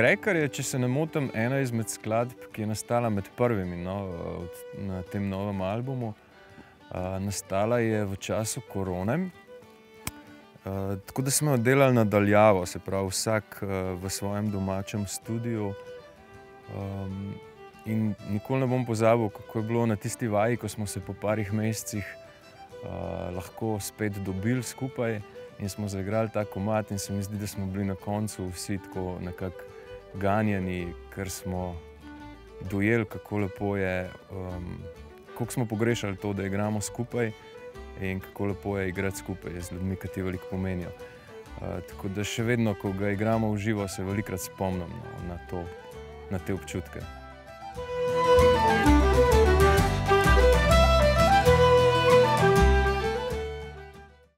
Krekar je, če se ne motim, ena izmed skladb, ki je nastala med prvimi no, na tem novem albumu. Uh, nastala je v času korone. Uh, tako da smo jo delali nadaljavo, se pravi, vsak uh, v svojem domačem studiu. Um, in nikoli ne bom pozabil, kako je bilo na tisti vaji, ko smo se po parih mesecih uh, lahko spet dobili skupaj in smo zaigrali ta komat. In se mi zdi, da smo bili na koncu vsi tako nekako ganjeni, ker smo dojeli, kako lepo je, um, kako smo pogrešali to, da igramo skupaj in kako lepo je igrati skupaj z ljudmi, ki ti veliko pomenijo. Uh, tako da še vedno, ko ga igramo v živo, se velikokrat spomnim no, na, to, na te občutke.